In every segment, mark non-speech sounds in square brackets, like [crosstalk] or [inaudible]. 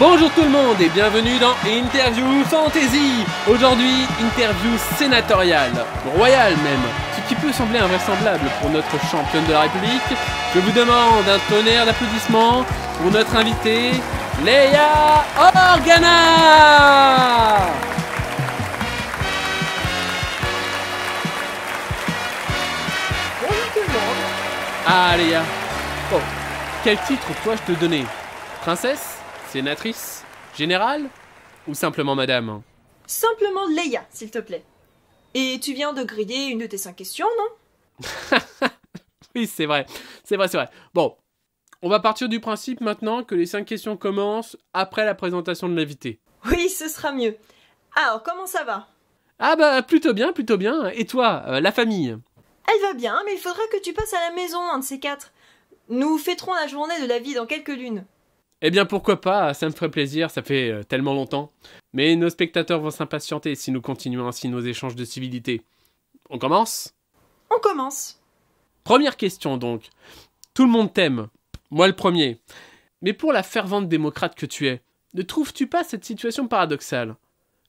Bonjour tout le monde et bienvenue dans Interview Fantasy. Aujourd'hui, interview sénatoriale, royale même, ce qui peut sembler invraisemblable pour notre championne de la République. Je vous demande un tonnerre d'applaudissements pour notre invitée, Leia Organa. Bonjour tout le monde. Ah Léa. Oh, quel titre toi je te donnais Princesse? Sénatrice Générale Ou simplement madame? Simplement Leia, s'il te plaît. Et tu viens de griller une de tes cinq questions, non? [laughs] Oui, c'est vrai. C'est vrai, c'est vrai. Bon, on va partir du principe maintenant que les cinq questions commencent après la présentation de l'invité. Oui, ce sera mieux. Alors, comment ça va? Ah bah plutôt bien, plutôt bien. Et toi, euh, la famille? Elle va bien, mais il faudra que tu passes à la maison, un de ces quatre. Nous fêterons la journée de la vie dans quelques lunes. Eh bien pourquoi pas, ça me ferait plaisir, ça fait euh, tellement longtemps. Mais nos spectateurs vont s'impatienter si nous continuons ainsi nos échanges de civilité. On commence? On commence. Première question donc. Tout le monde t'aime. Moi le premier. Mais pour la fervente démocrate que tu es, ne trouves-tu pas cette situation paradoxale?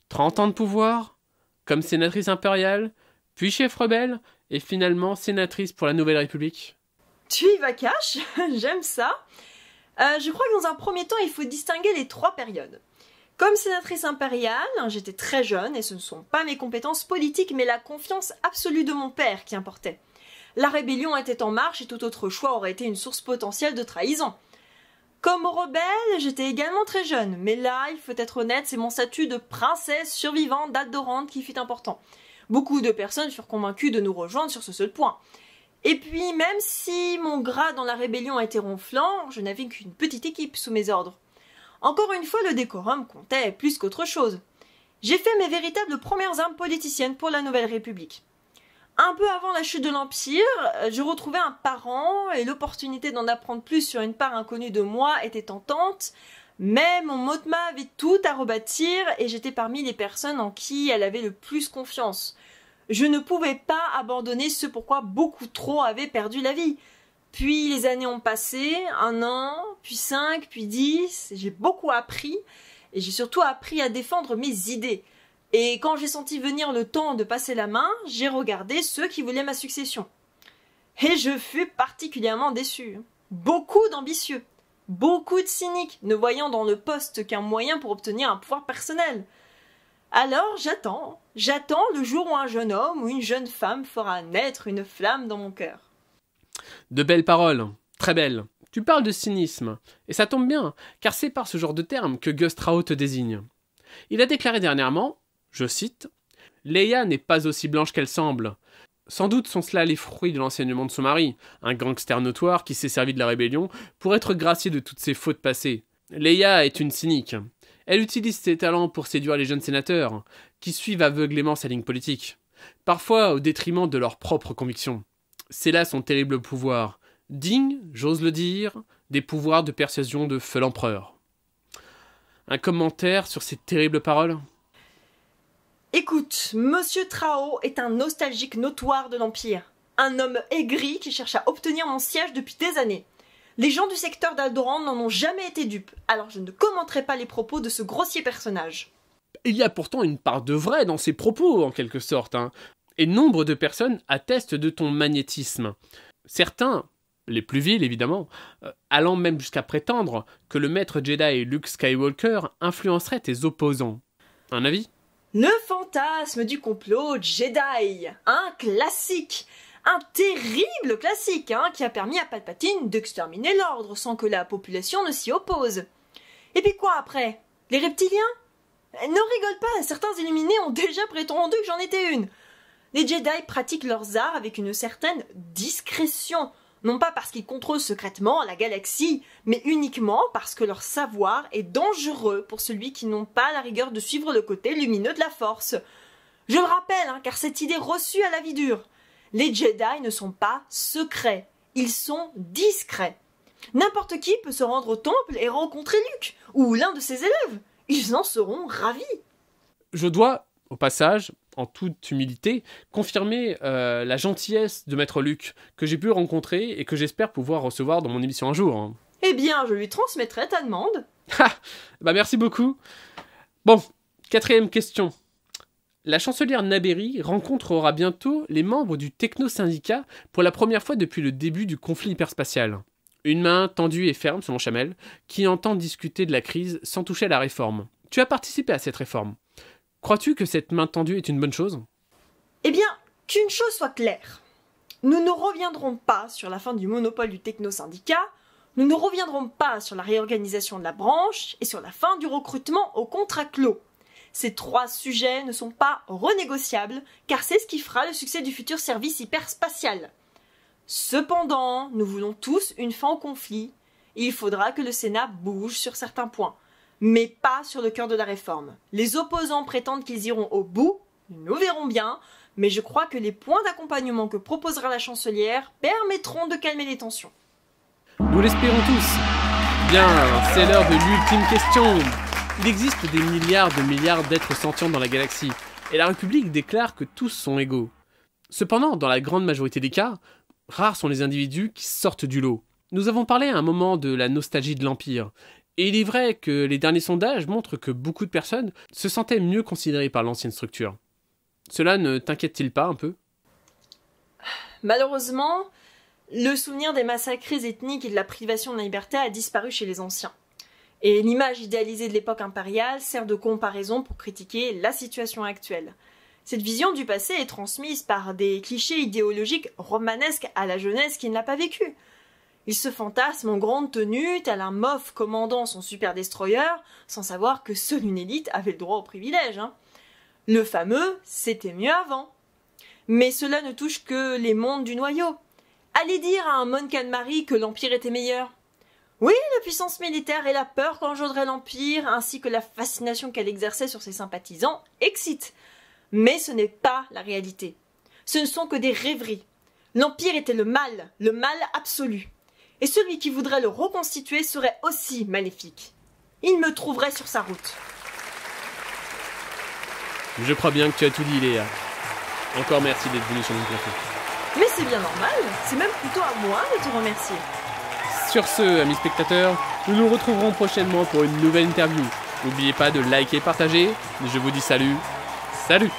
30 ans de pouvoir, comme sénatrice impériale, puis chef rebelle, et finalement sénatrice pour la Nouvelle République? Tu y vas cash? [laughs] J'aime ça. Euh, je crois que dans un premier temps, il faut distinguer les trois périodes. Comme sénatrice impériale, j'étais très jeune et ce ne sont pas mes compétences politiques mais la confiance absolue de mon père qui importait. La rébellion était en marche et tout autre choix aurait été une source potentielle de trahison. Comme rebelle, j'étais également très jeune, mais là, il faut être honnête, c'est mon statut de princesse survivante d'adorante qui fut important. Beaucoup de personnes furent convaincues de nous rejoindre sur ce seul point. Et puis, même si mon grade dans la rébellion était ronflant, je n'avais qu'une petite équipe sous mes ordres. Encore une fois, le décorum comptait plus qu'autre chose. J'ai fait mes véritables premières armes politiciennes pour la Nouvelle République. Un peu avant la chute de l'Empire, je retrouvais un parent et l'opportunité d'en apprendre plus sur une part inconnue de moi était tentante, mais mon Motma avait tout à rebâtir et j'étais parmi les personnes en qui elle avait le plus confiance. Je ne pouvais pas abandonner ce pourquoi beaucoup trop avaient perdu la vie. Puis les années ont passé, un an, puis cinq, puis dix, j'ai beaucoup appris, et j'ai surtout appris à défendre mes idées. Et quand j'ai senti venir le temps de passer la main, j'ai regardé ceux qui voulaient ma succession. Et je fus particulièrement déçu. Beaucoup d'ambitieux, beaucoup de cyniques, ne voyant dans le poste qu'un moyen pour obtenir un pouvoir personnel. Alors j'attends, j'attends le jour où un jeune homme ou une jeune femme fera naître une flamme dans mon cœur. De belles paroles, très belles. Tu parles de cynisme, et ça tombe bien, car c'est par ce genre de terme que Gus Trao te désigne. Il a déclaré dernièrement, je cite, Leia n'est pas aussi blanche qu'elle semble. Sans doute sont cela les fruits de l'enseignement de son mari, un gangster notoire qui s'est servi de la rébellion pour être gracié de toutes ses fautes passées. Leia est une cynique. Elle utilise ses talents pour séduire les jeunes sénateurs, qui suivent aveuglément sa ligne politique, parfois au détriment de leurs propres convictions. C'est là son terrible pouvoir, digne, j'ose le dire, des pouvoirs de persuasion de feu l'empereur. Un commentaire sur ces terribles paroles? Écoute, Monsieur Trao est un nostalgique notoire de l'Empire, un homme aigri qui cherche à obtenir mon siège depuis des années. Les gens du secteur d'Aldoran n'en ont jamais été dupes, alors je ne commenterai pas les propos de ce grossier personnage. Il y a pourtant une part de vrai dans ces propos, en quelque sorte, hein. et nombre de personnes attestent de ton magnétisme. Certains, les plus vils évidemment, euh, allant même jusqu'à prétendre que le maître Jedi Luke Skywalker influencerait tes opposants. Un avis? Le fantasme du complot Jedi, un classique, un terrible classique, hein, qui a permis à Palpatine d'exterminer l'ordre sans que la population ne s'y oppose. Et puis quoi après? Les reptiliens? Ne rigole pas, certains illuminés ont déjà prétendu que j'en étais une. Les Jedi pratiquent leurs arts avec une certaine discrétion, non pas parce qu'ils contrôlent secrètement la galaxie, mais uniquement parce que leur savoir est dangereux pour celui qui n'ont pas la rigueur de suivre le côté lumineux de la force. Je le rappelle, hein, car cette idée reçue à la vie dure. Les Jedi ne sont pas secrets, ils sont discrets. N'importe qui peut se rendre au temple et rencontrer Luke, ou l'un de ses élèves. Ils en seront ravis. Je dois, au passage, en toute humilité, confirmer euh, la gentillesse de Maître Luc, que j'ai pu rencontrer et que j'espère pouvoir recevoir dans mon émission un jour. hein. Eh bien, je lui transmettrai ta demande. Ha Bah merci beaucoup. Bon, quatrième question. La chancelière Naberry rencontrera bientôt les membres du techno-syndicat pour la première fois depuis le début du conflit hyperspatial. Une main tendue et ferme, selon Chamel, qui entend discuter de la crise sans toucher à la réforme. Tu as participé à cette réforme. Crois-tu que cette main tendue est une bonne chose? Eh bien, qu'une chose soit claire. Nous ne reviendrons pas sur la fin du monopole du techno-syndicat, nous ne reviendrons pas sur la réorganisation de la branche et sur la fin du recrutement au contrat clos. Ces trois sujets ne sont pas renégociables, car c'est ce qui fera le succès du futur service hyperspatial. Cependant, nous voulons tous une fin au conflit. Il faudra que le Sénat bouge sur certains points, mais pas sur le cœur de la réforme. Les opposants prétendent qu'ils iront au bout, nous verrons bien, mais je crois que les points d'accompagnement que proposera la chancelière permettront de calmer les tensions. Nous l'espérons tous. Bien, c'est l'heure de l'ultime question. Il existe des milliards de milliards d'êtres sentients dans la galaxie, et la République déclare que tous sont égaux. Cependant, dans la grande majorité des cas, rares sont les individus qui sortent du lot. Nous avons parlé à un moment de la nostalgie de l'Empire, et il est vrai que les derniers sondages montrent que beaucoup de personnes se sentaient mieux considérées par l'ancienne structure. Cela ne t'inquiète-t-il pas un peu? Malheureusement, le souvenir des massacres ethniques et de la privation de la liberté a disparu chez les anciens. Et l'image idéalisée de l'époque impériale sert de comparaison pour critiquer la situation actuelle. Cette vision du passé est transmise par des clichés idéologiques romanesques à la jeunesse qui ne l'a pas vécu. Il se fantasme en grande tenue, tel un mof commandant son super destroyer, sans savoir que seule une élite avait le droit au privilège. Hein. Le fameux c'était mieux avant. Mais cela ne touche que les mondes du noyau. Allez dire à un Mon Marie que l'Empire était meilleur. Oui, la puissance militaire et la peur qu'engendrait l'Empire, ainsi que la fascination qu'elle exerçait sur ses sympathisants, excitent. Mais ce n'est pas la réalité. Ce ne sont que des rêveries. L'Empire était le mal, le mal absolu. Et celui qui voudrait le reconstituer serait aussi maléfique. Il me trouverait sur sa route. Je crois bien que tu as tout dit, Léa. Encore merci d'être venu sur mon plateau. Mais c'est bien normal, c'est même plutôt à moi de te remercier. Sur ce, amis spectateurs, nous nous retrouverons prochainement pour une nouvelle interview. N'oubliez pas de liker et partager. Je vous dis salut. Salut